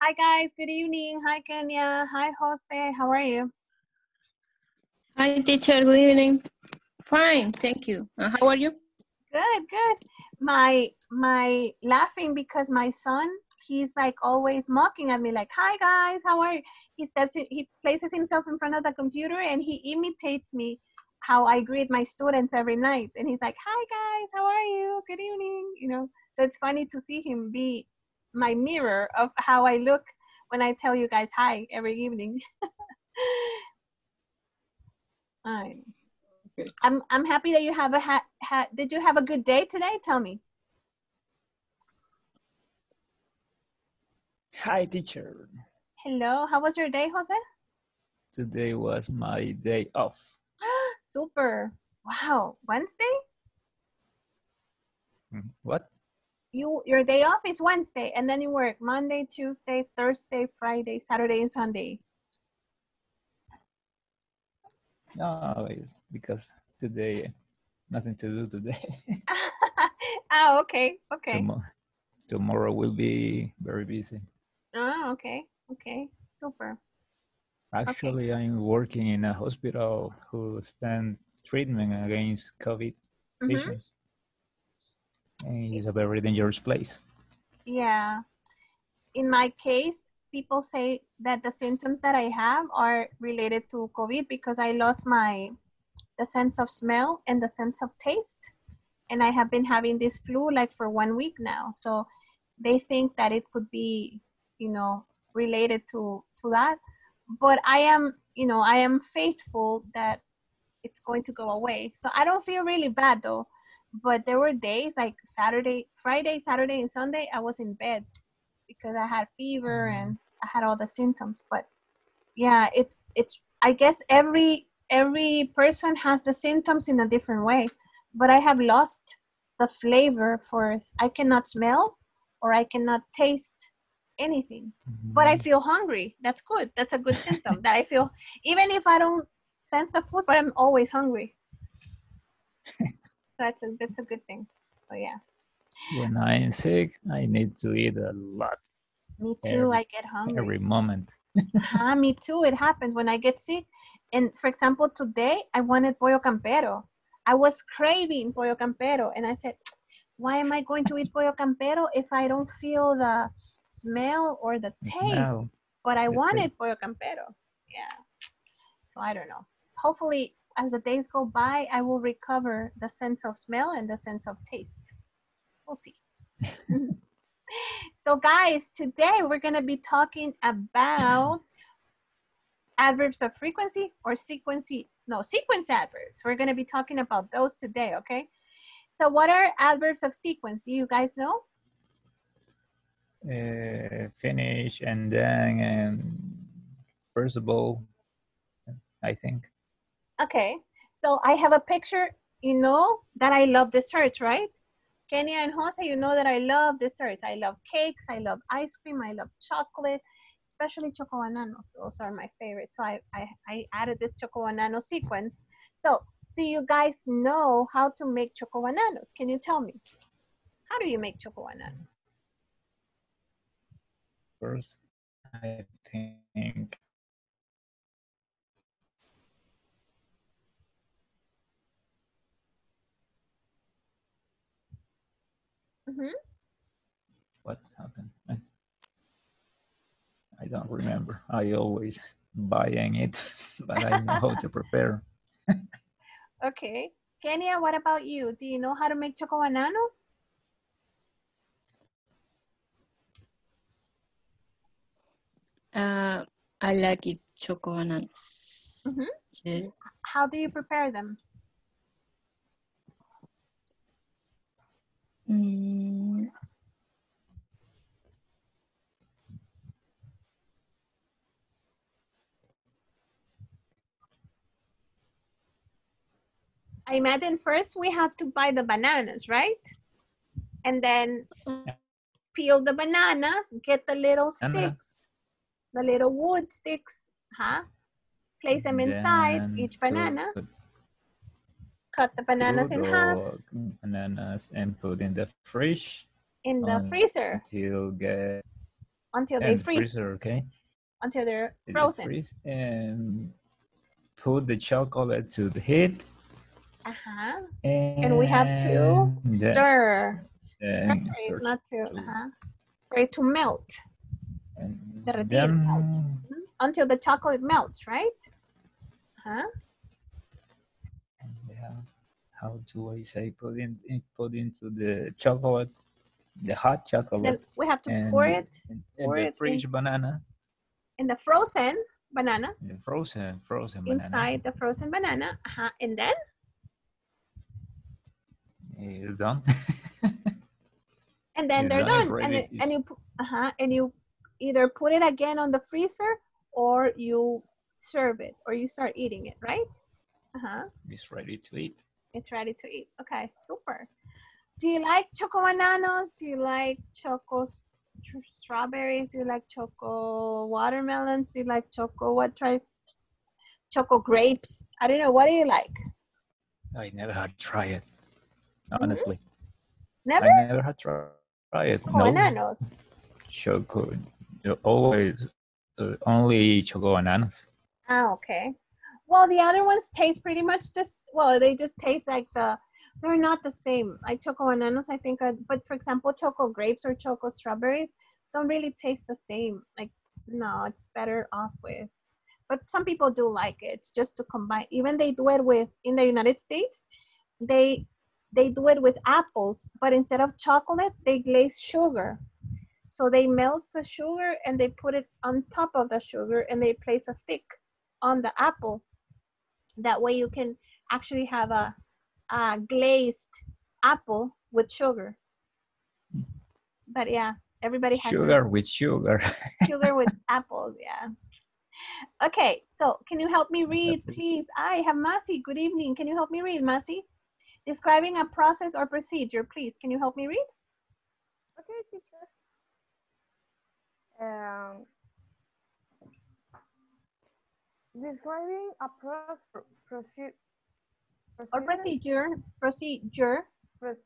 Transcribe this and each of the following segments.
Hi guys, good evening. Hi Kenya. Hi Jose. How are you? Hi, teacher. Good evening. Fine, thank you. Uh, how are you? Good, good. My my laughing because my son, he's like always mocking at me, like, "Hi guys, how are you?" He steps in, he places himself in front of the computer and he imitates me how I greet my students every night, and he's like, "Hi guys, how are you? Good evening." You know, so it's funny to see him be my mirror of how I look when I tell you guys hi every evening. I'm I'm I'm happy that you have a ha, ha did you have a good day today? Tell me. Hi, teacher. Hello, how was your day, Jose? Today was my day off. Super. Wow. Wednesday? Hmm, What? You your day off is Wednesday and then you work Monday, Tuesday, Thursday, Friday, Saturday, and Sunday. No, it's because today nothing to do today. oh, okay. Okay. Tomo- tomorrow will be very busy. Oh, okay. Okay. Super. Actually, I'm working in a hospital who spend treatment against COVID Mhm. patients. And it's a very dangerous place. Yeah. In my case, people say that the symptoms that I have are related to COVID because I lost my the sense of smell and the sense of taste. And I have been having this flu like for one week now. So they think that it could be, you know, related to to that. But I am, you know, I am faithful that it's going to go away. So I don't feel really bad though. But there were days like Saturday, Friday, Saturday, and Sunday, I was in bed because I had fever Mhm. and I had all the symptoms. But yeah, it's it's I guess every every person has the symptoms in a different way. But I have lost the flavor for I cannot smell or I cannot taste anything but I Mhm. feel hungry. That's good. That's a good symptom. that I feel even if I don't sense the food, but I'm always hungry. that's a that's a good thing. So yeah, When I'm sick, I need to eat a lot me too. Every- I get hungry. every moment. Ah, me too. It happens when I get sick. And for example, today I wanted pollo campero. I was craving pollo campero, and I said, "Why am I going to eat pollo campero if I don't feel the smell or the taste?" smell. But I wanted pollo campero. Yeah. So I don't know. Hopefully, as the days go by, I will recover the sense of smell and the sense of taste. We'll see. so, guys, today we're going to be talking about adverbs of frequency or sequency. No, sequence adverbs. We're going to be talking about those today, okay? So, what are adverbs of sequence? Do you guys know? uh, finish and then and first of all i think Okay, so I have a picture. You know that I love desserts, right? Kenya and Jose, you know that I love desserts. I love cakes. I love ice cream. I love chocolate, especially choco bananos. Those are my favorite. So I, I, I added this choco banano sequence. So do you guys know how to make choco bananos? Can you tell me? How do you make choco bananos? first i think hmm what happened I, I don't remember i always buying it but i know how to prepare Okay. Kenya, what about you? Do you know how to make choco bananos? Uh, I like it choco bananas. Mhm. Yeah. How do you prepare them? Mm, I imagine first we have to buy the bananas, right? And then peel the bananas, get the little sticks, the little wood sticks, huh? Place them inside each banana, put cut the bananas in half bananas and put in the fridge in the um, freezer. until get until they freeze, freezer, okay? until they're frozen. freeze and put the chocolate to the heat. Uh-huh. And, And we have to then- stir. then Stir stir not to, uh-huh. For it to melt derretir, melt. Mhm. until the chocolate melts, right? Huh? How do I say put in, put into the chocolate, the hot Then chocolate we have to and, pour it and, pour and it the fresh in- banana, in the frozen banana, the frozen frozen banana. inside the frozen banana, uh-huh. and then It's done. and then It's they're done, done. And, it, and you uh-huh, and you either put it again on the freezer or you serve it or you start eating it, right? Uh-huh. it's ready to eat. It's ready to eat. Okay, super. Do you like choco bananas? Do you like choco strawberries? Do you like choco watermelons? Do you like choco what try choco grapes? I don't know. What do you like? I never had try it. Mm-hmm. Honestly, Never I never had try it. choco No. bananas. choco you always uh, only choco bananas Ah, okay. Well, the other ones taste pretty much this. Well, they just taste like the. They're not the same. Like choco bananas, I think. Are, but for example, choco grapes or choco strawberries don't really taste the same. Like, no, it's better off with. But some people do like it just to combine. Even they do it with in the United States, they they do it with apples, but instead of chocolate, they glaze sugar. So they melt the sugar and they put it on top of the sugar and they place a stick on the apple. That way you can actually have a, a glazed apple with sugar. But yeah, everybody has their sugar with sugar sugar with apples, yeah. Okay, so can you help me read, please? I have Masi. Good evening. Can you help me read, Masi? Describing a process or procedure, please. Can you help me read? Okay, teacher. Um, describing a process, proce- Or procedure, procedure. proce-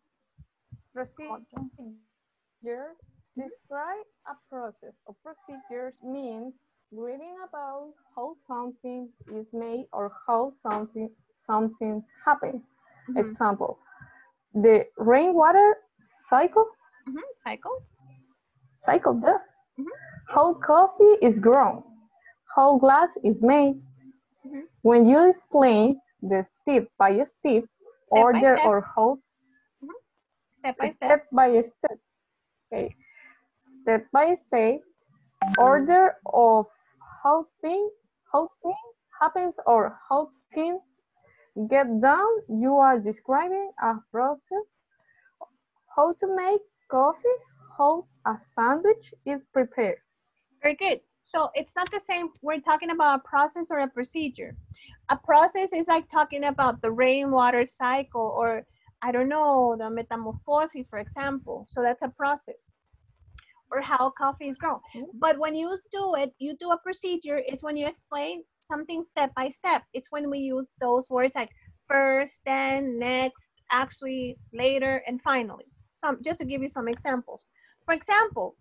procedures. Describe a process or procedures means reading about how something is made or how something something happen. Mhm, Example, the rainwater cycle, mhm, Cycle. cycle there. Mhm. How coffee is grown, how glass is made. Mhm. When you explain the step by step, by order step. or how Step by step. step by step. Okay. Step by step, order of how thing how thing happens or how thing get done. You are describing a process. How to make coffee, how a sandwich is prepared. Very good. So it's not the same. We're talking about a process or a procedure. A process is like talking about the rainwater cycle or I don't know, the metamorphosis, for example. So that's a process. Or how coffee is grown. Hmm. But when you do it, you do a procedure, it's when you explain something step by step. It's when we use those words like first, then, next, actually, later, and finally. Some just to give you some examples. For example,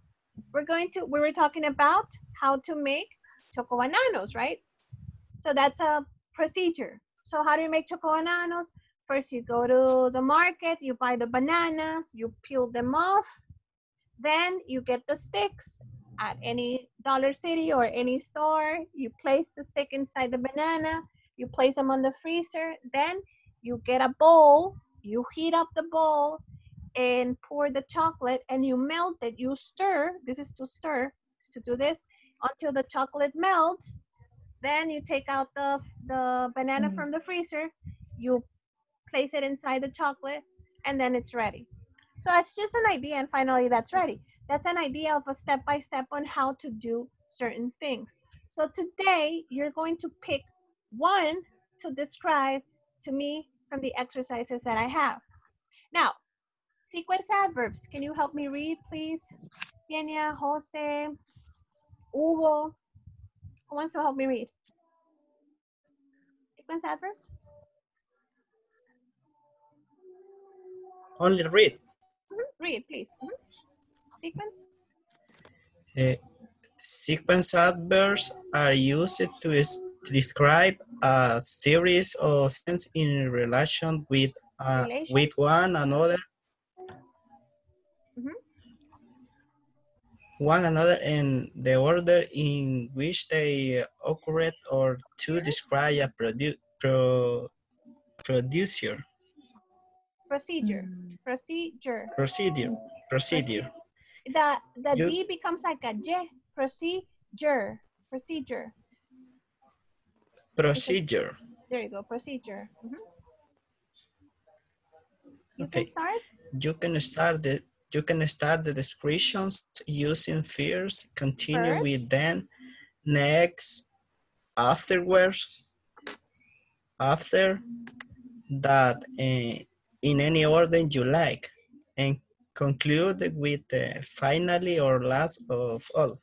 we're going to we were talking about how to make choco bananos right? So that's a procedure. So how do you make choco bananos first you go to the market you buy the bananas you peel them off. Then you get the sticks. At any dollar city or any store you place the stick inside the banana you place them on the freezer. Then you get a bowl you heat up the bowl and pour the chocolate and you melt it. You stir this is to stir to do this until the chocolate melts then you take out the the banana Mm. from the freezer you place it inside the chocolate and then it's ready so that's just an idea and finally that's ready that's an idea of a step by step on how to do certain things so today you're going to pick one to describe to me from the exercises that i have now Sequence adverbs. Can you help me read, please? Kenya, Jose, Hugo. Who wants to help me read? Sequence adverbs? Only read. Mhm, Read, please. Mhm. Sequence? Uh, sequence adverbs are used to, to describe a series of things in relation with uh, Relation? with one another. One another in the order in which they occurred or to describe a produ- pro- producer Procedure. Mm. Procedure. procedure procedure. The the You- D becomes like a J. Procedure. Procedure. Procedure. There you go. Procedure. Mhm. You Okay. can start. You can start the you can start the descriptions using first, continue First. with then, next, afterwards, after, that, eh, in any order you like, and conclude with uh, finally or last of all.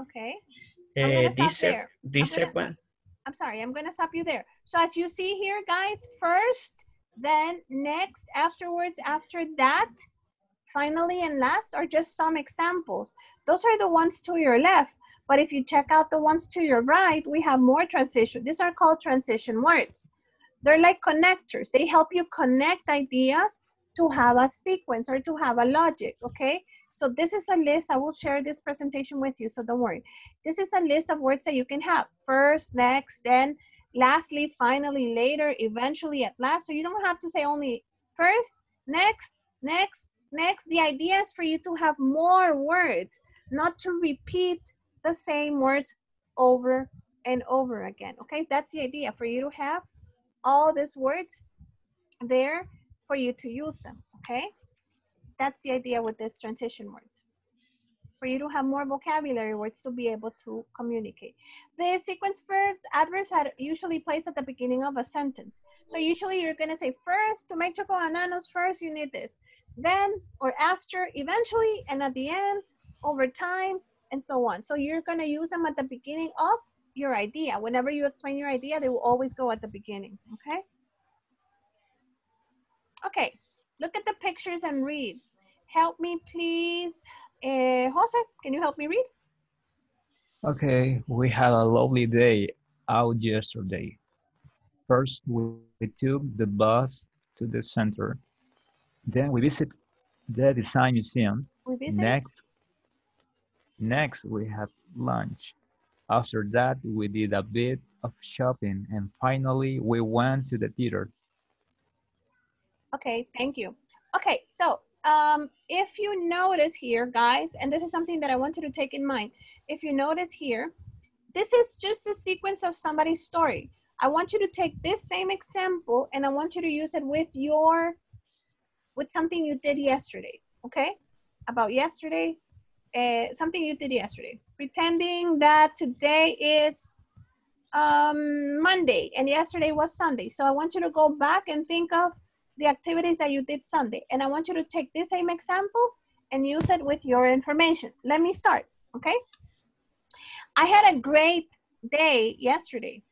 Okay. Eh, I'm gonna stop this there. this sequence, I'm sorry, I'm gonna stop you there. So as you see here, guys, first, then next, afterwards, after that, finally, and last are just some examples. Those are the ones to your left. But if you check out the ones to your right, we have more transition. These are called transition words. They're like connectors. They help you connect ideas to have a sequence or to have a logic, okay? So this is a list. I will share this presentation with you, so don't worry. This is a list of words that you can have. First, next, then, lastly, finally, later, eventually, at last. So you don't have to say only first, next, next, next. The idea is for you to have more words, not to repeat the same words over and over again. Okay, so that's the idea for you to have all these words there for you to use them. Okay, that's the idea with these transition words for you to have more vocabulary words to be able to communicate. The sequence verbs, adverbs are usually placed at the beginning of a sentence. So usually you're gonna say first, to make choco bananas first, you need this. Then, or after, eventually, and at the end, over time, and so on. So you're gonna use them at the beginning of your idea. Whenever you explain your idea, they will always go at the beginning, okay? Okay, look at the pictures and read. Help me, please. Uh, Jose, can you help me read? Okay, we had a lovely day out yesterday. First, we took the bus to the center. Then we visit the design museum. We visit. Next, next we had lunch. After that, we did a bit of shopping, and finally, we went to the theater. Okay, thank you. Okay, so um, if you notice here, guys, and this is something that I want you to take in mind. If you notice here, this is just a sequence of somebody's story. I want you to take this same example and I want you to use it with your, with something you did yesterday, okay? About yesterday, uh, something you did yesterday. Pretending that today is um, Monday and yesterday was Sunday. So I want you to go back and think of the activities that you did Sunday. And I want you to take this same example and use it with your information. Let me start, okay? I had a great day yesterday.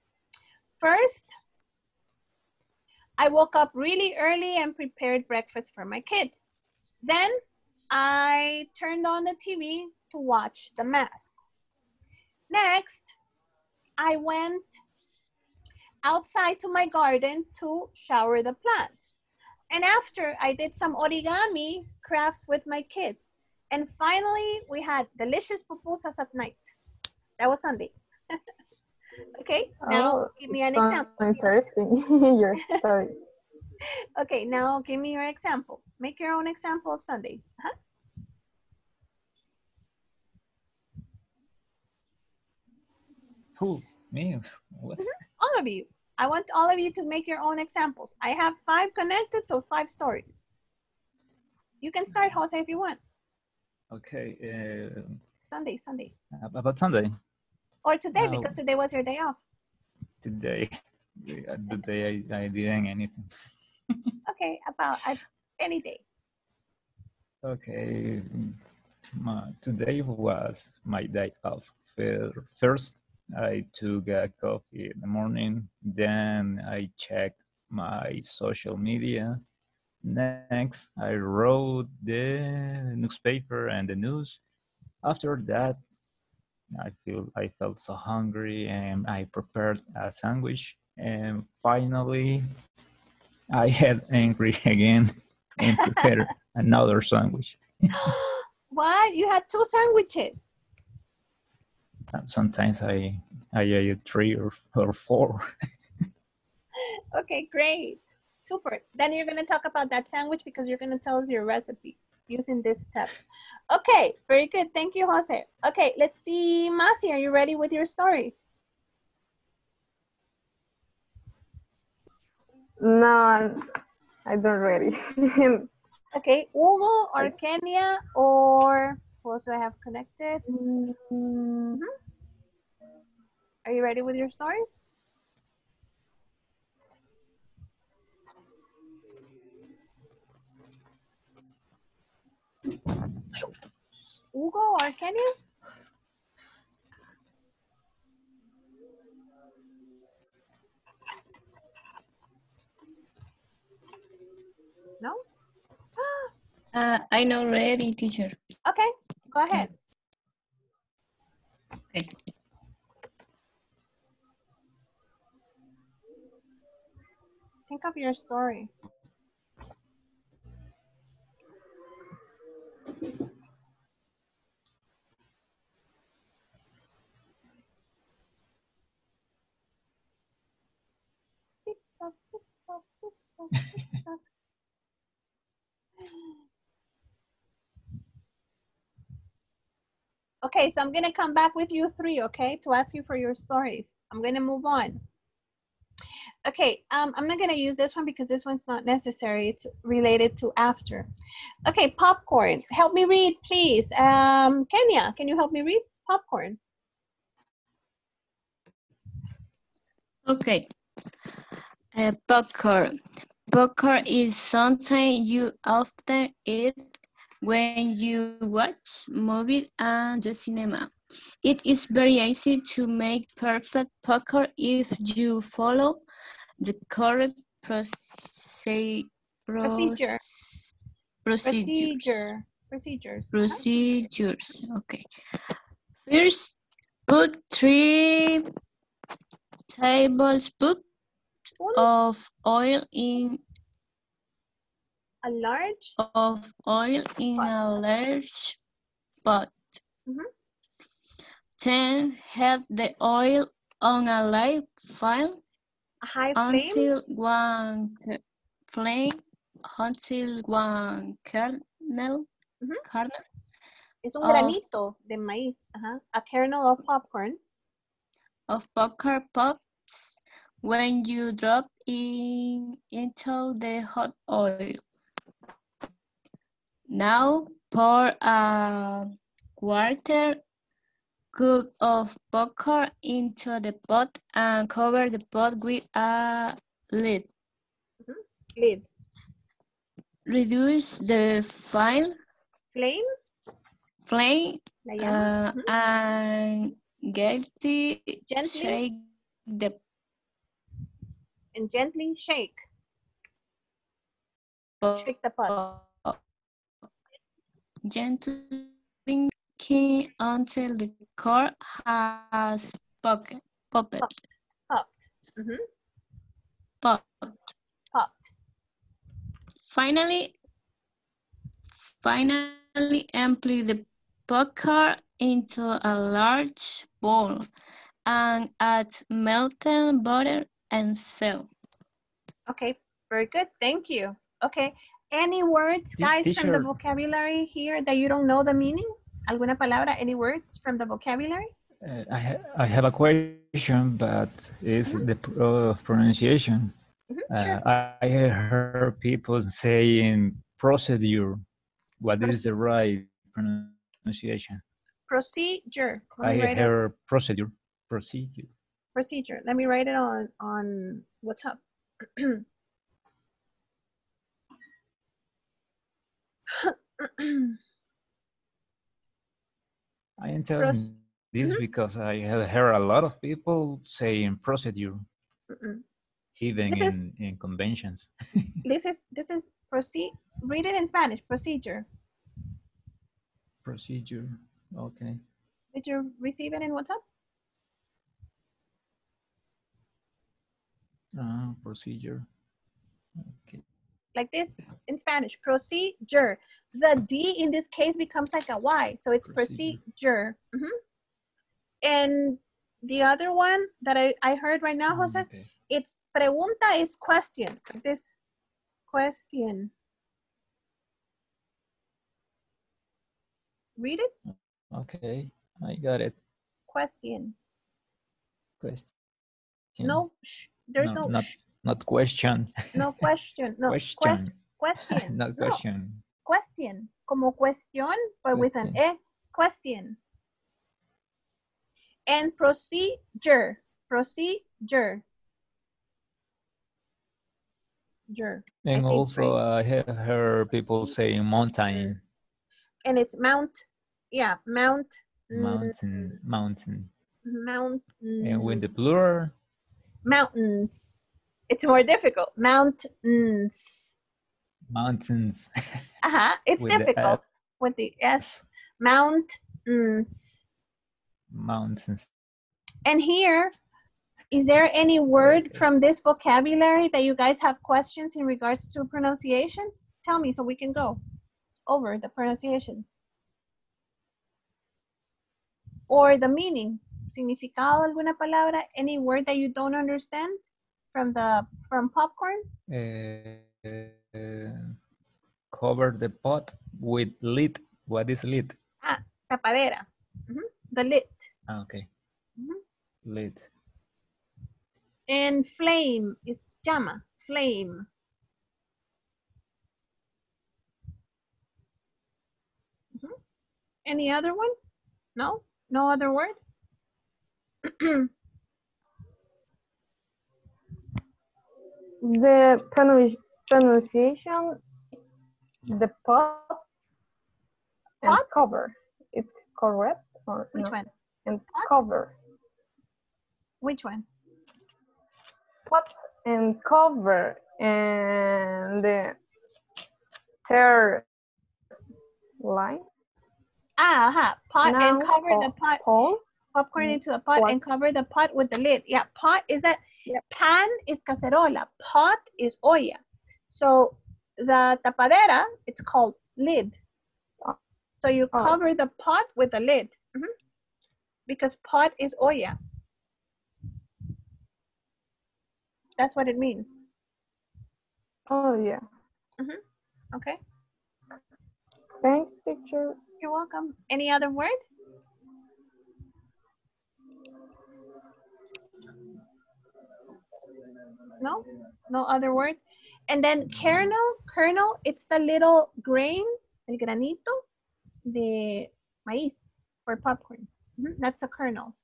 First, I woke up really early and prepared breakfast for my kids. Then I turned on the TV to watch the mass. Next, I went outside to my garden to shower the plants. And after I did some origami crafts with my kids. And finally, we had delicious pupusas at night. That was Sunday. okay, now Oh, give me an sounds example. Interesting. Your story. Okay, now give me your example. Make your own example of Sunday. Huh? Who? Me? What? All of you. I want all of you to make your own examples. I have five connected, so five stories. You can start, Jose, if you want. Okay, uh, Sunday, Sunday. about Sunday. Or today, No. because today was your day off. Today, uh, the day I, I didn't anything. Okay, about uh, any day. Okay, my, today was my day off. First, I took a coffee in the morning. Then I checked my social media. Next, I wrote the newspaper and the news. After that, I feel I felt so hungry and I prepared a sandwich and finally I had angry again and prepared another sandwich. what? You had two sandwiches. Uh, sometimes I I ate three or, or four. Okay, great. Super. Then you're going to talk about that sandwich because you're going to tell us your recipe using these steps. Okay, very good. Thank you, Jose. Okay, let's see. Masi, are you ready with your story? No, I don't ready. Okay, Hugo or Kenya or who else do I have connected? Mhm. Are you ready with your stories? Hugo or Kenya? No? Uh, I know ready, teacher. Okay, go ahead. Okay. Think of your story. Okay, so I'm gonna come back with you three, okay, to ask you for your stories. I'm gonna move on. Okay, um, I'm not gonna use this one because this one's not necessary. It's related to after. Okay, popcorn. Help me read, please. Um, Kenya, can you help me read popcorn? Okay. Uh, popcorn. Popcorn is something you often eat when you watch movies and the cinema. It is very easy to make perfect popcorn if you follow the correct proce- Procedure. procedures. Procedure. Procedures. Okay. First, put three tablespoons of oil in A large of oil in a large pot. Mhm. Then heat the oil on a light flame a high flame. until one flame until one kernel Mhm. kernel Es un of- granito de maíz. Ajá. A kernel of popcorn. of popcorn pops when you drop in into the hot oil. Now pour a quarter cup of popcorn into the pot and cover the pot with a lid. Lid. Reduce the fire Flame. flame uh, Mhm. and gently Gently? shake the And gently shake. pot. Shake the pot. Gently winking until the core has pocket, popped, Popped. Popped. Mhm. popped. Popped. Finally, finally empty the popcorn into a large bowl and add melted butter and salt. Okay. Very good. Thank you. Okay. Any words, Te- guys, from the vocabulary here that you don't know the meaning? ¿Alguna palabra? Any words from the vocabulary? Uh, I, ha- I have a question, but it's the pro- pronunciation. Mhm, Uh, Sure. I, I heard people saying procedure. What is the right pronunciation? Procedure. I write it. procedure. Procedure. Procedure. Let me write it on on WhatsApp. I am telling Proc- this Mhm. because I have heard a lot of people saying procedure, Mm-mm. even This is- in, in conventions. This is this is proceed. Read it in Spanish. Procedure. Procedure. Okay. Did you receive it in WhatsApp? Uh, procedure. Okay. Like this in Spanish, procedure. The D in this case becomes like a Y, so it's Procedure. procedure. Mhm. And the other one that I, I heard right now, Jose, Okay. it's pregunta is question. Like this question. Read it. Okay. I got it. Question. Question. No, there's No, no, not- question. no question. No Question. quest- question. Not No, question. question. Como cuestión, but with an e. Question. And procedure. Procedure. Jure. And also, three. I have heard people saying mountain, And it's mount. Yeah, mount. mm, mountain, mountain. And with the plural, mountains. It's more difficult. Mountains. mountains. Uh-huh. It's With the difficult with the S. Mountains. mountains. And here, is there any word from this vocabulary that you guys have questions in regards to pronunciation? Tell me so we can go over the pronunciation. Or the meaning, significado alguna palabra, any word that you don't understand from the from popcorn? Uh, uh, cover the pot with lid. What is lid? Ah, Tapadera. Mhm. The lid. Ah, okay. Mhm. Lid. And flame is llama, flame. Mhm. Any other one? No? No other word? The pronun- pronunciation, the pot and Pot? cover. It's correct or Which no? one? And Pot? cover. Which one? Pot and cover. And the third line. Ah, aha. Pot and Noun, cover the pot, Pole. popcorn into a pot and cover the pot with the lid. Yeah, pot is that Yep. pan is cacerola, pot is olla. So the tapadera, it's called lid. So you Oh. cover the pot with the lid Mhm. because pot is olla. That's what it means. Oh, yeah. Okay, Thanks, teacher. you're welcome. Any other word? No, no other word. And then kernel, kernel, it's the little grain, el granito de maíz for popcorn. Mhm, That's a kernel,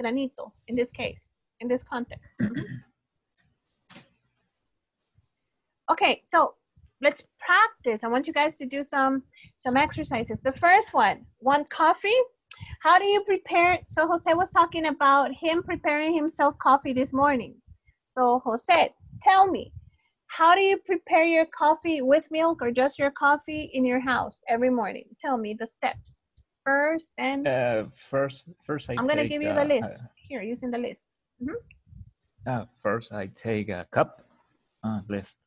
granito in this case, in this context. Mhm. okay, so let's practice. I want you guys to do some some exercises. The first one, one coffee. How do you prepare? So Jose was talking about him preparing himself coffee this morning. So Jose, tell me, how do you prepare your coffee with milk or just your coffee in your house every morning? Tell me the steps. First and Uh, first, first I I'm gonna give you the uh, list uh, here using the lists. Mhm. Uh, first, I take a cup. Uh, list.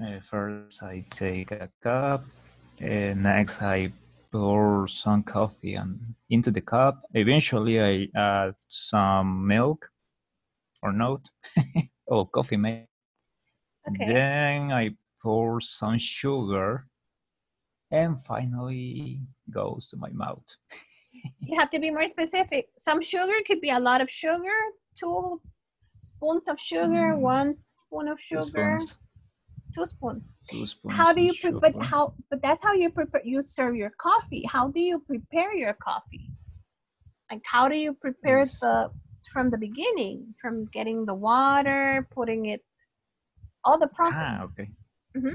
Uh, first, I take a cup. Next, I pour some coffee and into the cup. Eventually, I add some milk or not, or coffee milk. Okay. Then I pour some sugar, and finally goes to my mouth. You have to be more specific. Some sugar could be a lot of sugar, two spoons of sugar, Mm. one spoon of Two sugar, spoons. two spoons. Two spoons. How do you pre- but how but that's how you prepare you serve your coffee. How do you prepare your coffee? Like how do you prepare Yes. the from the beginning, from getting the water, putting it all the process. Ah, okay. Mhm.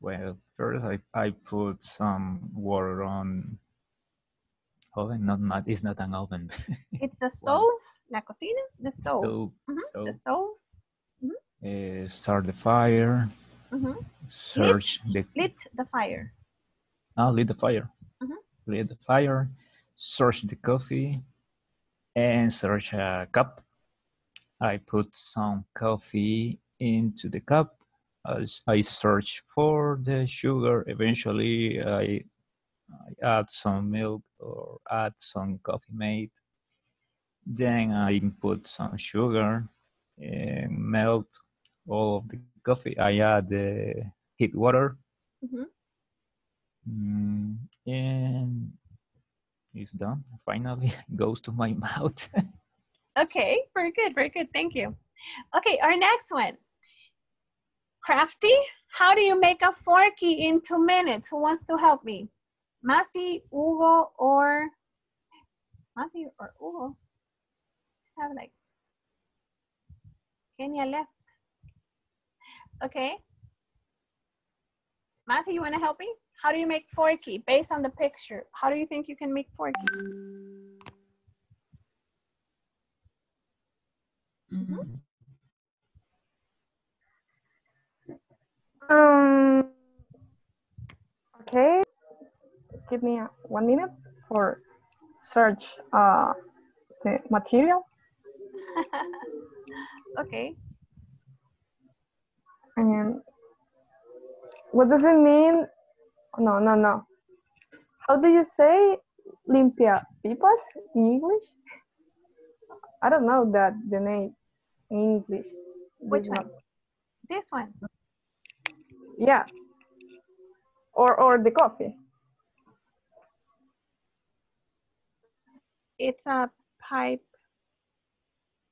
Well, first I, I put some water on oven. Not not it's not an oven. It's a stove, la cocina, the stove. Stove. Mhm, stove. The stove. Uh, start the fire. Mhm. Search the Lit the fire. ah lit the fire. Mhm. lit the fire, search the coffee, and search a cup. I put some coffee into the cup. As I search for the sugar. Eventually, I, I add some milk or add some coffee mate. Then I put some sugar and melt all of the coffee. I add the heat water Mhm. Mm, and it's done. Finally, goes to my mouth. Okay, very good, very good. Thank you. Okay, our next one. Crafty, how do you make a forky in two minutes? Who wants to help me? Masi, Hugo, or Masi or Hugo? Just have like Kenya left. Okay. Masi, you want to help me? How do you make forky based on the picture? How do you think you can make forky? Um, okay, give me a, one minute for search uh, the material. okay. And what does it mean? No, no, no. How do you say limpia pipas in English? I don't know that the name in English. Which This one? This one. Yeah. Or or the coffee. It's a pipe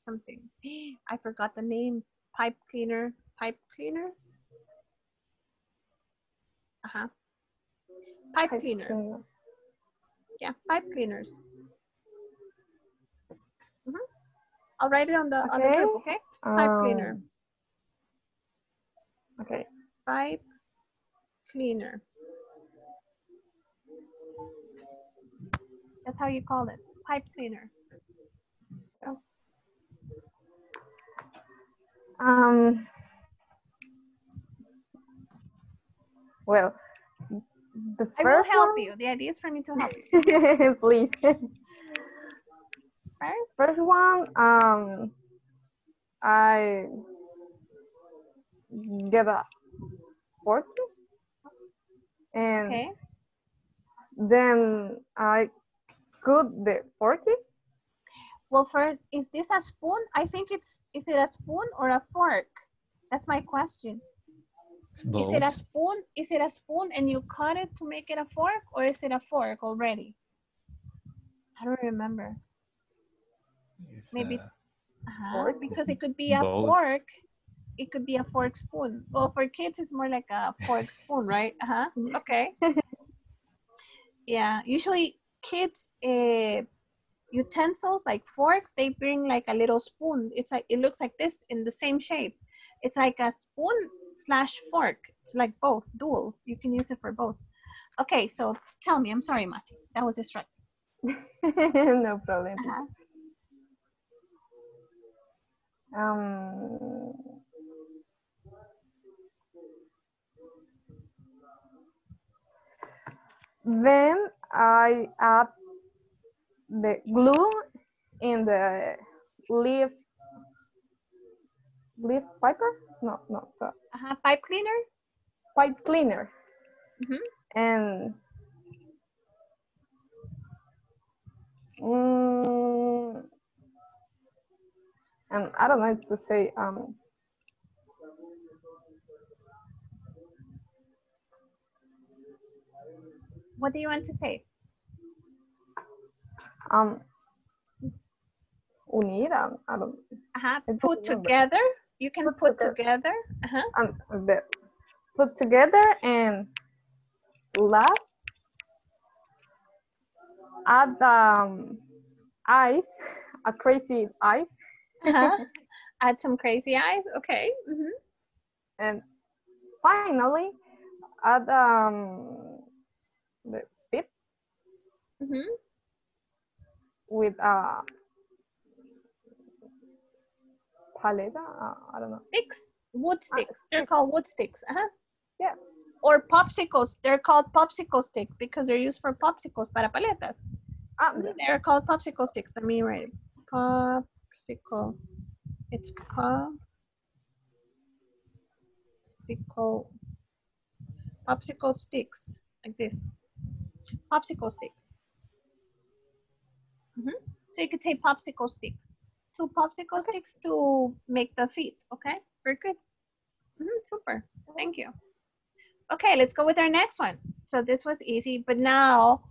something. I forgot the names. Pipe cleaner. Pipe cleaner. Uh-huh. Pipe Pipe cleaner. cleaner. Yeah, pipe cleaners. Mhm. I'll write it on the on the Okay. group, okay? Pipe cleaner. Um, Okay. Pipe cleaner. That's how you call it. Pipe cleaner. Um. Well, the I will help one- you. The idea is for me to help you. Please. First, First one, um, I get a forky, and okay. then I cut the forky. Well, first, is this a spoon? I think it's, is it a spoon or a fork? That's my question. It's Is it a spoon? Is it a spoon and you cut it to make it a fork or is it a fork already? I don't remember. It's, Maybe uh, it's, uh fork? because it could be a Both. fork. It could be a fork spoon. Well, for kids, it's more like a fork spoon, right? Uh-huh. Okay. yeah, usually kids, uh, utensils like forks, they bring like a little spoon. It's like, it looks like this in the same shape. It's like a spoon slash fork. It's like both, dual. You can use it for both. Okay, so tell me, I'm sorry, Masi. That was distracting. no problem. Uh-huh. Um, then I add the glue in the leaf leaf paper? No, no, Uh-huh. Pipe cleaner? pipe cleaner. Mhm. And mm, and I don't know to say um What do you want to say? um unir. um, I don't Uh-huh. Put together. You can Put put together. together. Uh-huh. um, put together and last add um ice, a crazy ice, Uh-huh. Add some crazy eyes. Okay. hmm and finally add um the tip hmm with a paleta. Uh, I don't know. Sticks. Wood sticks. They're called wood sticks. Uh-huh. Yeah. or popsicles. They're called popsicle sticks because they're used for popsicles, para paletas. Ah, They're called popsicle sticks. Let me write it. Popsicle. It's popsicle. Popsicle sticks, like this. Popsicle sticks. Mhm. So you could say popsicle sticks. Two popsicle sticks to make the feet. Okay, very good. Mhm, super. Thank you. Okay, let's go with our next one. So this was easy, but now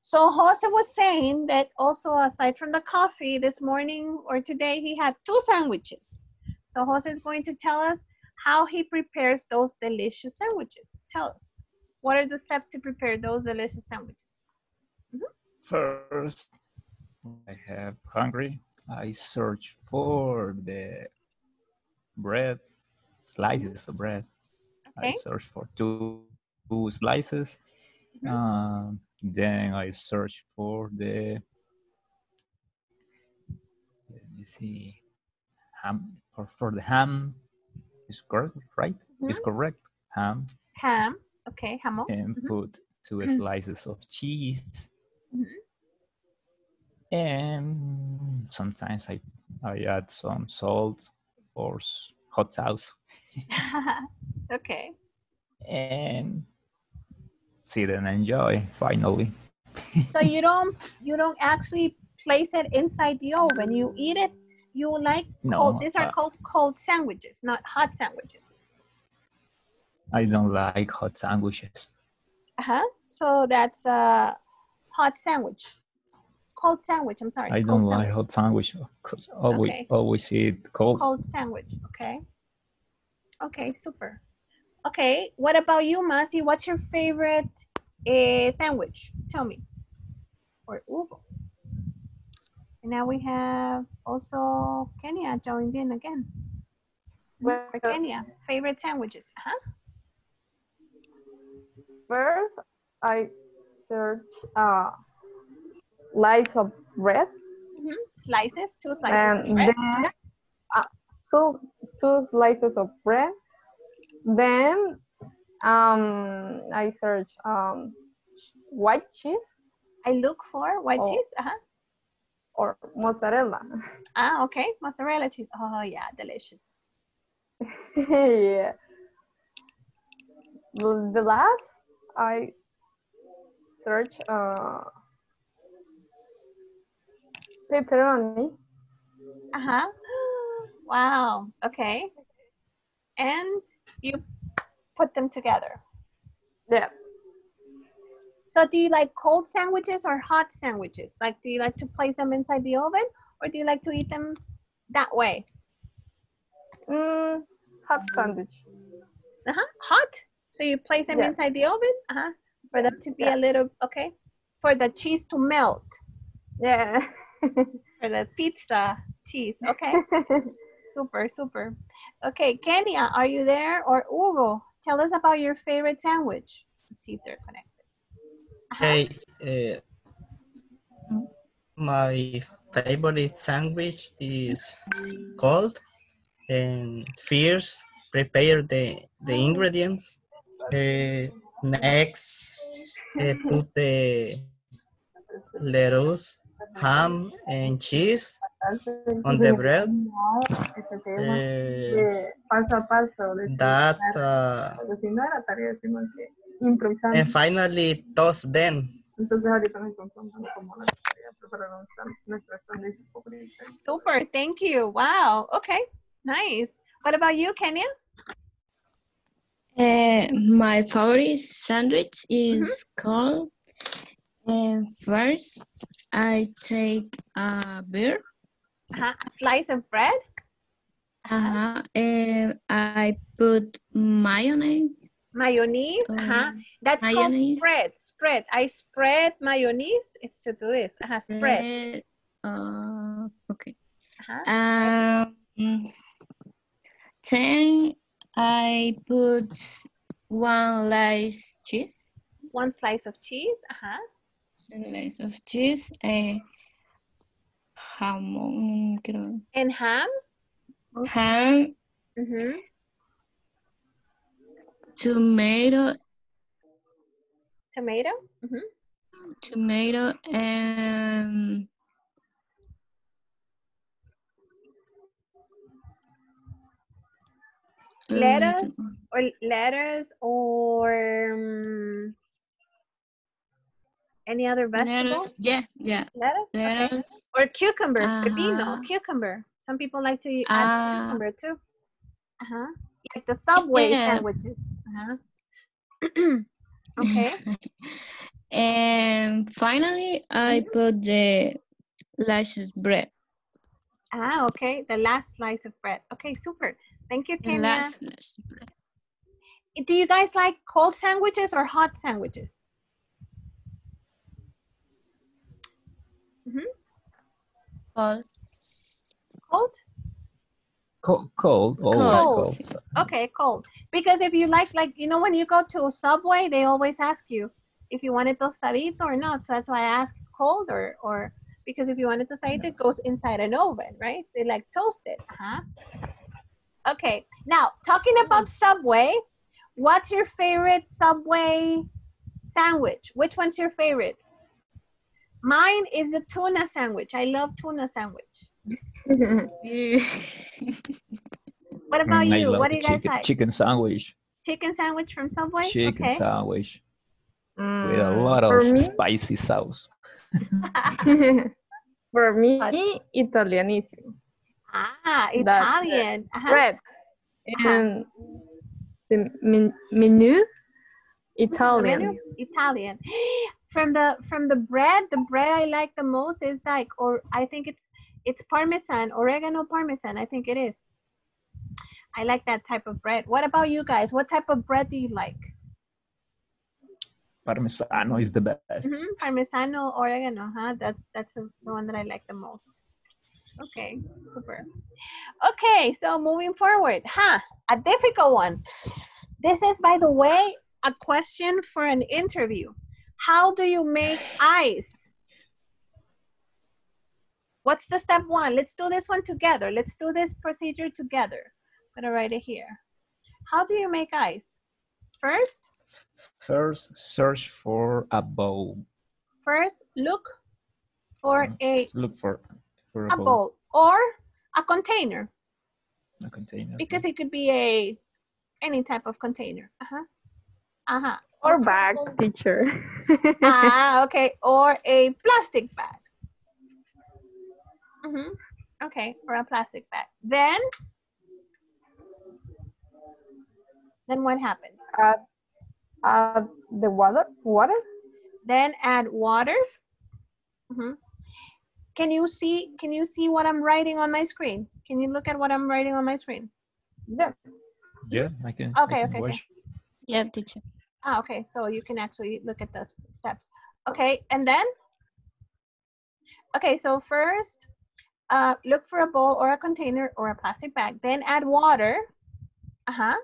so Jose was saying that also aside from the coffee this morning or today, he had two sandwiches. So Jose is going to tell us how he prepares those delicious sandwiches. Tell us, what are the steps to prepare those delicious sandwiches? First, I have hungry. I search for the bread, slices of bread. Okay. I search for two, two slices. Mhm. Um, then I search for the, let me see, ham, for, for the ham, is correct, right? Is Mhm. correct, ham, Ham, okay, ham. and Mhm. put two Mhm. slices of cheese. Mhm. And sometimes I, I add some salt or hot sauce okay, and sit and enjoy finally. so you don't you don't actually place it inside the oven. You eat it. You like No, cold. These are uh, called cold sandwiches, not hot sandwiches. I don't like hot sandwiches. Uh-huh. So that's a hot sandwich. Cold sandwich, I'm sorry. I don't like hot sandwich. 'cause Always, Okay. always eat cold. Cold sandwich, okay. Okay, super. Okay, what about you, Masi? What's your favorite uh, sandwich? Tell me. Or Hugo. And now we have also Kenya joined in again. Well, Kenya, favorite sandwiches. Uh-huh. First, I search uh, slice of bread Mhm. Slices, two slices of bread. then uh, two two slices of bread. Then um, I search um, white cheese I look for white Oh. cheese. Uh-huh. or mozzarella. Ah, okay. Mozzarella cheese. Oh, yeah, delicious. yeah. The, the last I search uh, pepperoni. Uh-huh. Wow. Okay. And you put them together. Yeah. So do you like cold sandwiches or hot sandwiches? Like do you like to place them inside the oven or do you like to eat them that way? Mm, hot sandwich. Uh-huh. Hot. So you place them Yeah. inside the oven? Uh-huh. For them to be Yeah. a little okay. For the cheese to melt. Yeah. For the pizza cheese. Okay. super, super. Okay, Kenya, are you there? Or Hugo, tell us about your favorite sandwich. Let's see if they're connected. Uh-huh. Hey, uh, my favorite sandwich is cold and first prepare the, the ingredients. Uh, next, uh, put the lettuce, ham, and cheese on the bread. Uh, paso a that uh, porque si no era tarea, sino que improvisando. and finally toast them. Entonces ahorita nos encontramos como la tarea preparar nuestras sándwiches favoritas. Super, thank you. Wow, okay, nice. What about you, Kenya? Uh, my favorite sandwich is called. And first, I take a beer. Uh-huh. A slice of bread? Uh-huh, and I put mayonnaise. Mayonnaise? Uh-huh. um, That's mayonnaise. called spread. Spread. I spread mayonnaise. It's to do this. Uh-huh. Spread. spread, Uh, okay. Uh-huh. Um, then I put one slice cheese, One slice of cheese. Uh-huh. Slice of cheese, and jamón, creo. And ham? ham, Mm-hmm. tomato, Tomato. Mhm. tomato, and Lettuce or lettuce or um, any other vegetable? Lettuce, yeah, yeah. Lettuce. Okay. Lettuce, Or cucumber. Pepino. Uh-huh. Cucumber. Some people like to add Ah. cucumber too. Uh huh. Like the Subway Yeah. sandwiches. Uh huh. okay. and finally, I Mhm. put the lashes bread. Ah, okay. The last slice of bread. Okay, super. Thank you, The last slice of bread. Do you guys like cold sandwiches or hot sandwiches? Mm-hmm. Pause. Cold? Cold, cold, always Cold. cold. Okay, cold. Because if you like, like, you know, when you go to a Subway, they always ask you if you wanted tostadito or not. So that's why I ask cold or, or because if you wanted tostadito, it goes inside an oven, right? They like toast it. Huh? Okay. Now, talking oh. about Subway, what's your favorite Subway sandwich? Which one's your favorite? Mine is a tuna sandwich. I love tuna sandwich. What about Mm, you? What do you guys chicken, like? Chicken sandwich. Chicken sandwich from Subway? Chicken okay. sandwich with a Mm, lot of me, spicy sauce. for me, Italianissimo. ah, Italian. Uh-huh. Bread. Uh-huh. And the men- menu, The Italian. menu? Italian. From the from the bread, the bread I like the most is like, or I think it's it's parmesan, oregano parmesan. I think it is. I like that type of bread. What about you guys? What type of bread do you like? Parmesano is the best. hmm Parmesano, oregano, huh? That that's the the one that I like the most. Okay, super. Okay, so moving forward, huh? A difficult one. This is, by the way, a question for an interview. How do you make ice? What's the step one? Let's do this one together. Let's do this procedure together. I'm gonna write it here. How do you make ice? First, First, search for a bowl. first look for a Look for, for a bowl or a container a container. because it could be a any type of container. Uh-huh. Uh-huh. Or bag, teacher. ah, okay. Or a plastic bag. hmm Okay, or a plastic bag. Then then what happens? add, add the water. Water. Then add water. Mhm. Can you see can you see what I'm writing on my screen? Can you look at what I'm writing on my screen? Yeah. yeah, I can. I Okay, can okay, okay. Yeah, teacher. Ah, okay. So you can actually look at those steps. Okay, and then? Okay, so first, uh, look for a bowl or a container or a plastic bag. Then add water. Uh-huh.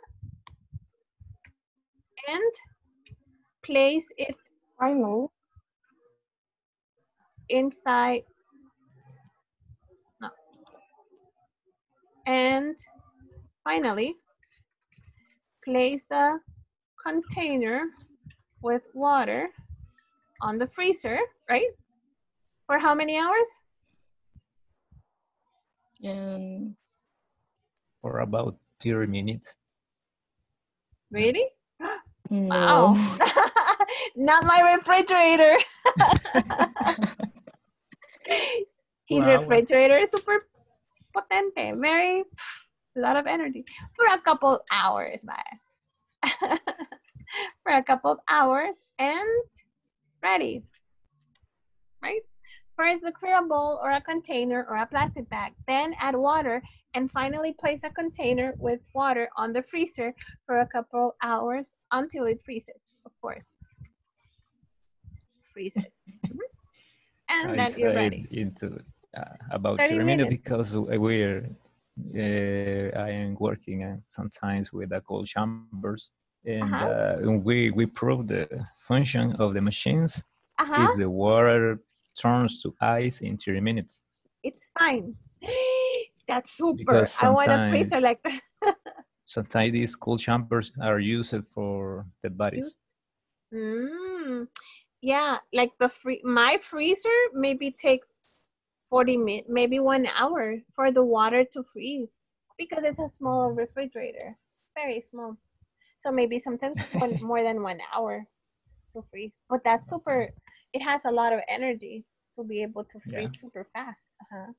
And place it I know. inside. No. And finally, place the container with water on the freezer, right? For how many hours? Um, For about 30 minutes. Really? no. Wow. Not my refrigerator. His Wow. refrigerator is super potente, very a lot of energy for a couple hours, man. for a couple of hours and ready. Right? First, look for a bowl or a container or a plastic bag. Then add water and finally place a container with water on the freezer for a couple of hours until it freezes, of course. Freezes. Mhm. And I then you're ready. into uh, about 30 30 minutes minutes. because we're I am working uh, sometimes with the cold chambers and Uh-huh. uh, we we prove the function of the machines Uh-huh. if the water turns to ice in 30 minutes. It's fine. That's super. I want a freezer like that. Sometimes these cold chambers are used for the bodies. Mm. Yeah, like the free my freezer maybe takes 40 minutes, maybe one hour for the water to freeze because it's a small refrigerator, very small. So maybe sometimes one, more than one hour to freeze. But that's super. It has a lot of energy to be able to freeze Yeah. super fast. Uh-huh.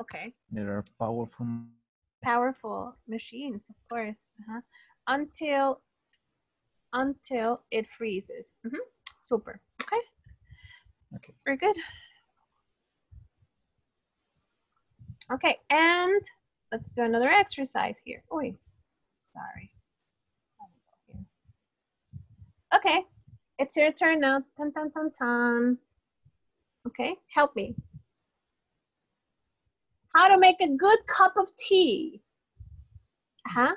Okay. There are powerful. Powerful machines, of course. Uh-huh. Until until it freezes. Mhm. Super. Okay. Okay. Very good. Okay, and let's do another exercise here. Oi, sorry. Okay, it's your turn now. Dun, dun, dun, dun. Okay, help me. How to make a good cup of tea. Uh-huh.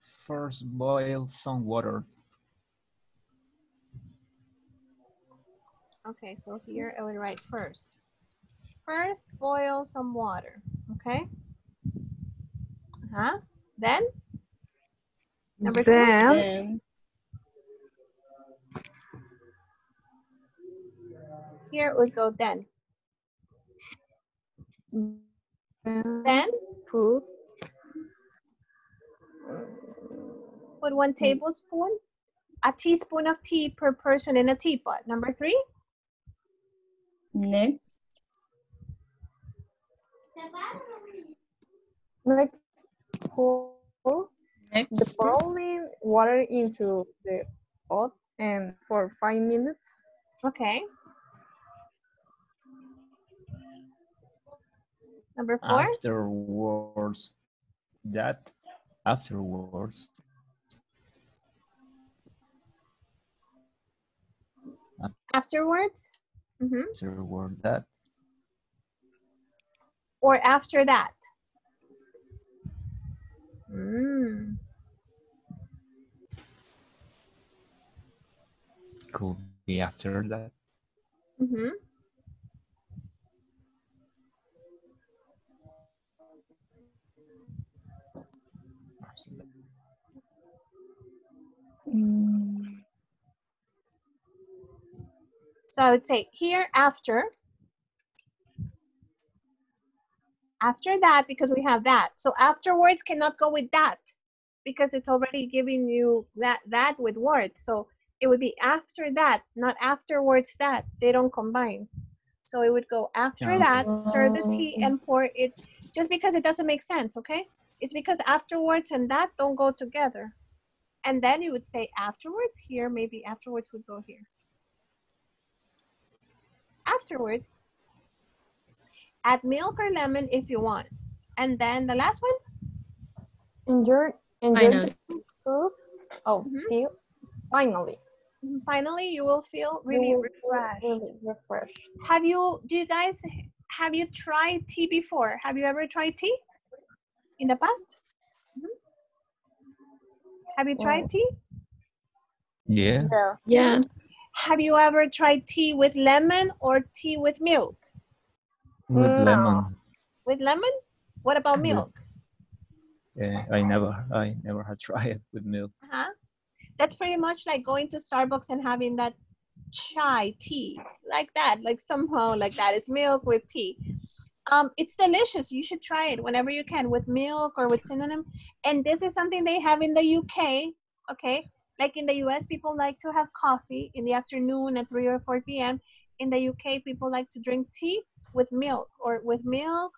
First, boil some water. Okay, so here I would write first. First, boil some water. Okay. Uh-huh. Then, number two. Then Then Here it would go then. then Then, put put one tablespoon, a teaspoon of tea per person in a teapot. Number three, next, next pour the boiling water into the pot and for five minutes. okay. Number four, Afterwards, that afterwards, afterwards, Mhm. afterward that or after that. Mm. could be after that. hmm mm, So I would say here after. After that, because we have that. So afterwards cannot go with that because it's already giving you that that with words. So it would be after that, not afterwards that. They don't combine. So it would go after Yeah. that, stir the tea and pour it just because it doesn't make sense, okay? It's because afterwards and that don't go together. And then you would say afterwards here, maybe afterwards would go here afterwards. Add milk or lemon if you want. And then the last one, Enjoy, enjoy Finally. the soup. Oh, Mhm. feel- finally. finally you will feel really will feel refreshed. Really refreshed. Have you, do you guys, have you tried tea before? Have you ever tried tea in the past? Mhm. Have you tried Mm. tea? Yeah, Yeah. yeah, Have you ever tried tea with lemon or tea with milk? with No. lemon. With lemon? What about milk? Yeah, I never, I never had tried it with milk. Uh-huh. That's pretty much like going to Starbucks and having that chai tea, like that, like somehow like that. It's milk with tea. Um, it's delicious. You should try it whenever you can with milk or with cinnamon. And this is something they have in the UK. Okay, like in the US, people like to have coffee in the afternoon at 3 or 4 p.m. In the UK, people like to drink tea with milk or with milk,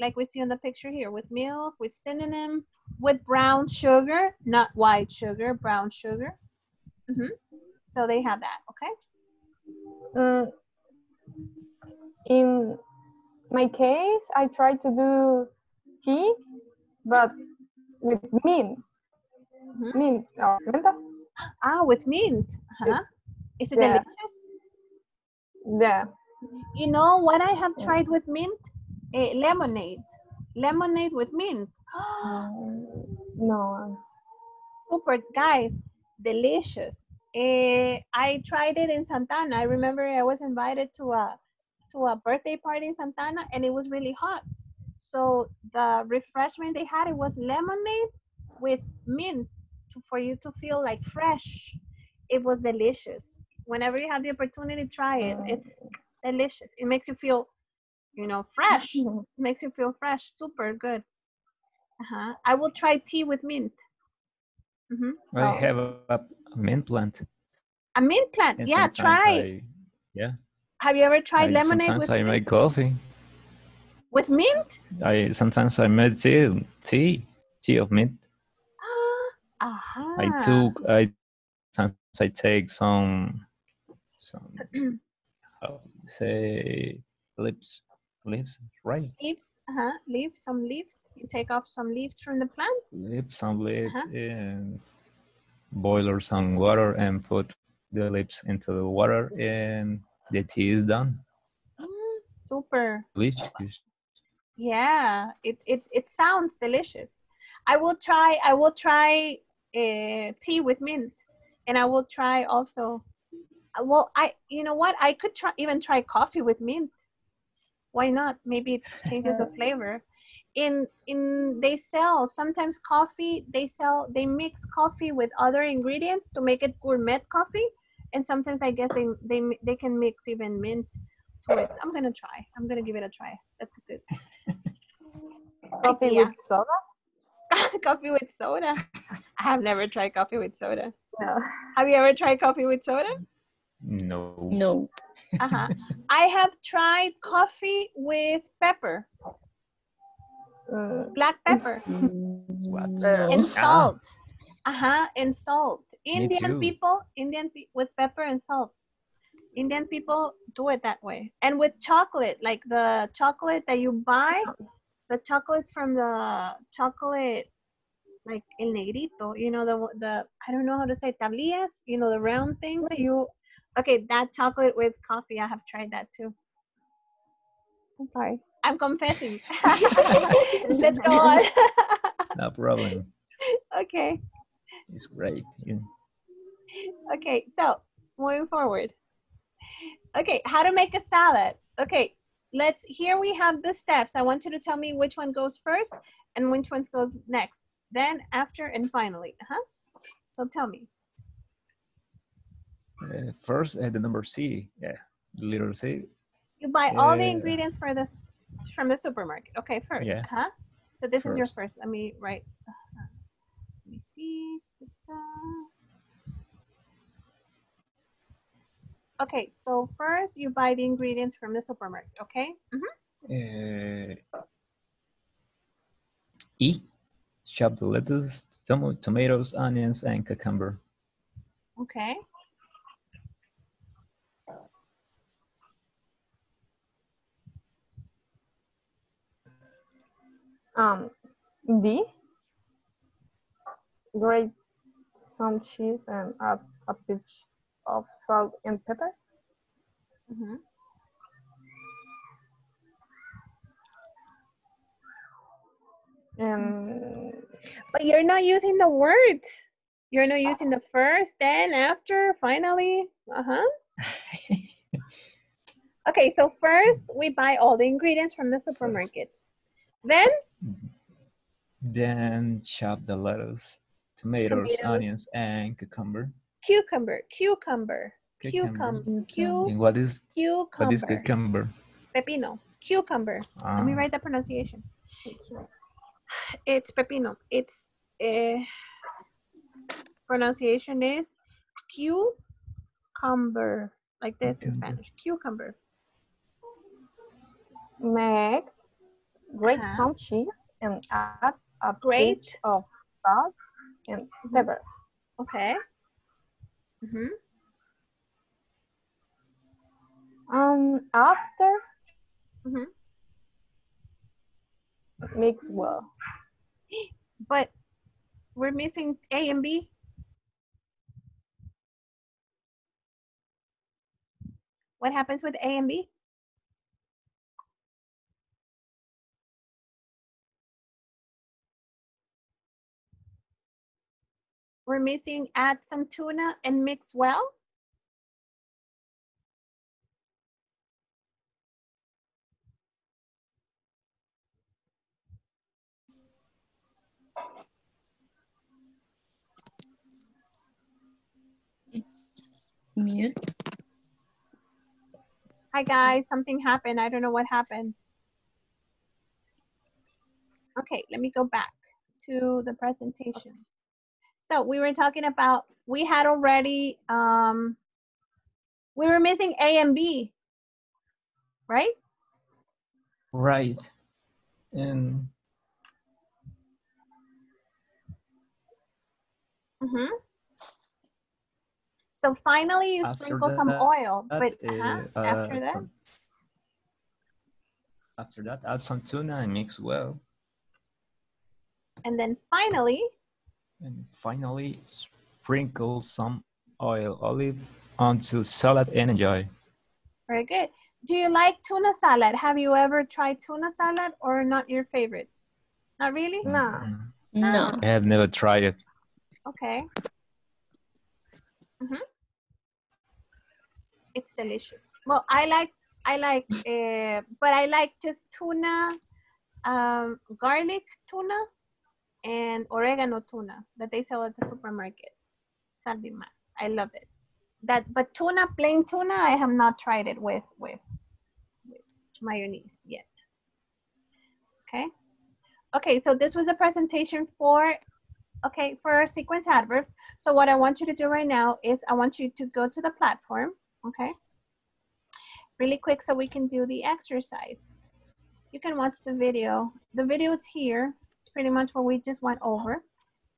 like we see on the picture here, with milk, with cinnamon, with brown sugar, not white sugar, brown sugar. hmm So they have that, okay? Mm, in my case, I try to do tea, but with mint. Mhm. Mint. Oh, menta? Ah, with mint. Huh? Is it Yeah. delicious? Yeah. You know what I have tried with mint? Eh, lemonade. Lemonade with mint. Mm, no. Super, guys, delicious. Eh, I tried it in Santa Ana. I remember I was invited to a to a birthday party in Santa Ana, and it was really hot. So the refreshment they had it was lemonade with mint to, for you to feel like fresh. It was delicious. Whenever you have the opportunity, try it. It's delicious. It makes you feel, you know, fresh. It makes you feel fresh. Super good. Uh-huh. I will try tea with mint. hmm I Oh. have a, a mint plant. A mint plant. and yeah, try. I, yeah. have you ever tried I, lemonade sometimes with, I make coffee. with mint? I sometimes I make tea, tea, tea of mint. Uh-huh. I took I sometimes I take some some how you say lips lips right leaves. Uh-huh. Leaves. Some leaves. You take off some leaves from the plant. lips some leaves Uh-huh. and boil some water and put the lips into the water and the tea is done. Mm, super. Delicious. Yeah, it, it it sounds delicious. I will try. I will try uh, tea with mint, and I will try also. Well, I you know what? I could try even try coffee with mint. Why not? Maybe it changes the flavor. In in they sell sometimes coffee. They sell they mix coffee with other ingredients to make it gourmet coffee, and sometimes I guess they they they can mix even mint to it. I'm gonna try. I'm gonna give it a try. That's a good Coffee with soda? coffee with soda. I have never tried coffee with soda. No. Have you ever tried coffee with soda? No. No. Uh-huh. I have tried coffee with pepper, Mm, black pepper, What? Uh, and salt. Uh-huh, and salt. Indian people, Indian pe- with pepper and salt. Indian people do it that way. And with chocolate, like the chocolate that you buy, the chocolate from the chocolate like el negrito, you know the the I don't know how to say tablillas, you know the round things that you okay, that chocolate with coffee, I have tried that too. I'm sorry. I'm confessing. Let's go on. No problem. okay. It's great. You- Okay, so moving forward. Okay, how to make a salad. Okay, let's here we have the steps. I want you to tell me which one goes first and which one goes next. Then, after, and finally. Uh-huh. So tell me. Uh, first, uh, the number C. Yeah, the little C. You buy all the Uh, ingredients for this from the supermarket. Okay, first. Yeah. Huh? So this is your First. first. Let me write. uh, Let me see. Okay, so first you buy the ingredients from the supermarket. Okay. Mhm. Uh, e. Chop the lettuce, tom- tomatoes, onions, and cucumber. Okay. Um, D. Grate some cheese and add a pinch of salt and pepper. Mhm. And But you're not using the words. You're not using the first, then, after, finally. Uh huh. Okay, so first we buy all the ingredients from the supermarket. Then Then chop the lettuce, tomatoes, Tomatoes. onions, and cucumber. cucumber, cucumber, Cucumber. cucumber, cu- And what is what is cucumber, cucumber? pepino, cucumber. Let me Ah, write the pronunciation. It's pepino. It's uh, pronunciation is cucumber, like this in Spanish. Cucumber. Next, grate Uh-huh. some cheese and add a Grate. pinch of salt and pepper. Okay. Mm -hmm. Um, after, Mhm. Mix well. But we're missing A and B. What happens with A and B? We're missing add some tuna and mix well. Mute. Hi guys, something happened. I don't know what happened. Okay, let me go back to the presentation. So we were talking about, we had already, um, we were missing A and B, right? Right. And Mm-hmm. So finally you After sprinkle some that, oil, that, but uh, uh, after that, some- after that, add some tuna and mix well. and then finally, And finally, sprinkle some oil olive onto salad and enjoy. very good. Do you like tuna salad? Have you ever tried tuna salad or not your favorite? Not really? No. Mm. No. I have never tried it. Okay. hmm It's delicious. Well, I like I like, uh, but I like just tuna, um, garlic tuna, and oregano tuna that they sell at the supermarket. Sardima. I love it. That, but tuna, plain tuna, I have not tried it with with, with mayonnaise yet. Okay. Okay, so this was a presentation for okay, for our sequence adverbs. So what I want you to do right now is I want you to go to the platform, okay? Really quick so we can do the exercise. You can watch the video. The video is here. It's pretty much what we just went over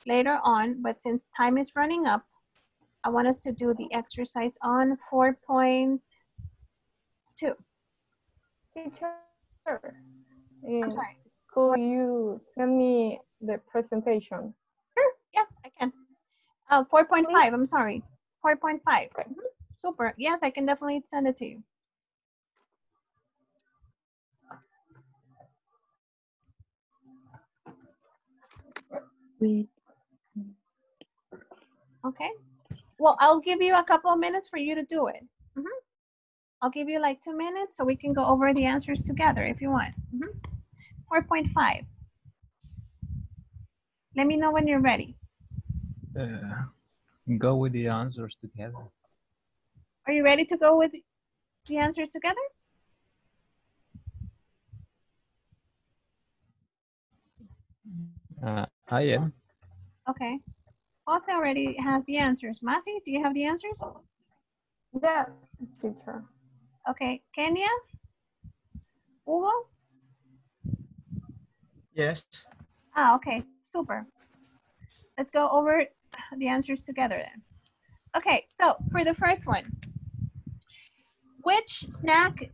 later on, but since time is running up, I want us to do the exercise on 4.2. Teacher, I'm eh, sorry. could you send me the presentation? Sure, Yeah, I can. Uh, 4.5, I'm sorry. 4.5. Okay. Super. Yes, I can definitely send it to you. Okay. Well, I'll give you a couple of minutes for you to do it. Mhm. I'll give you like two minutes so we can go over the answers together if you want. Mhm. 4.5. Let me know when you're ready. Uh, go with the answers together. Are you ready to go with the answers together? Uh, I am. Okay. Jose already has the answers. Masi, do you have the answers? Yeah, teacher. Okay. Kenya? Hugo? Yes. Ah, okay, super. Let's go over the answers together then. Okay, so for the first one, which snack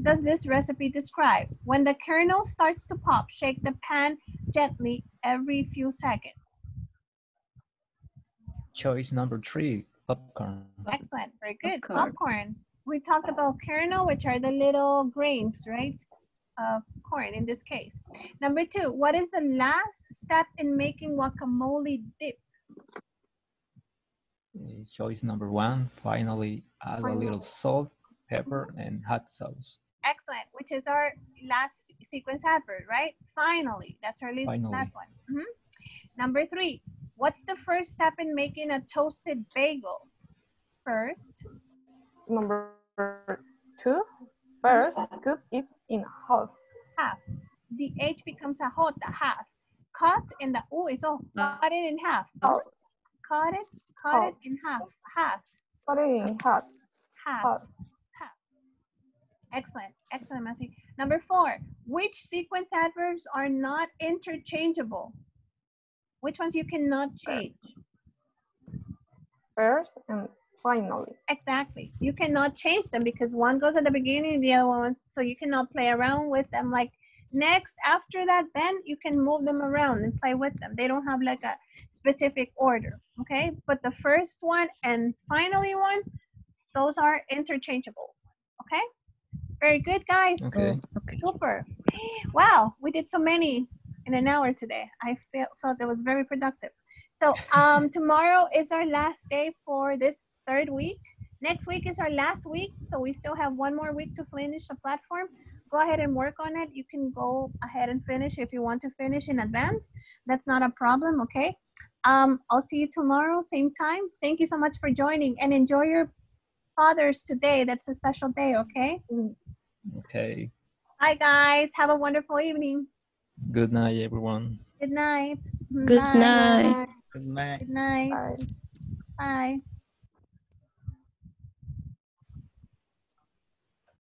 does this recipe describe? When the kernel starts to pop, shake the pan gently every few seconds. Choice number three, popcorn. Excellent, very good. Popcorn. Popcorn. We talked about kernel, which are the little grains, right? Of corn in this case. Number two, what is the last step in making guacamole dip? Choice number one, finally add a little salt, pepper, and hot sauce. Excellent, which is our last sequence adverb, right? Finally, that's our last, Finally. last one. Mhm. Number three, what's the first step in making a toasted bagel? First, Number two, first, cut it in half. half. The H becomes a jota, half. Cut and the U is all cut it in half. Oh. Cut it, cut it in half, half, Cut it in half. half. half. Excellent, excellent, Messi. Number four, which sequence adverbs are not interchangeable? Which ones you cannot change? First and finally. Exactly. You cannot change them because one goes at the beginning, the other one, so you cannot play around with them. Like next, after that, then you can move them around and play with them. They don't have like a specific order, okay? But the first one and finally one, those are interchangeable, okay? Very good, guys. Okay. Okay. Super. Wow, we did so many in an hour today. I felt felt it was very productive. So um tomorrow is our last day for this third week. Next week is our last week, so we still have one more week to finish the platform. Go ahead and work on it. You can go ahead and finish if you want to finish in advance. That's not a problem, okay? Um, I'll see you tomorrow, same time. Thank you so much for joining and enjoy your Father's today. That's a special day, okay? Okay. Bye, guys. Have a wonderful evening. Good night, everyone. Good night. Good Bye. night. Good night. Good night. Bye. Bye.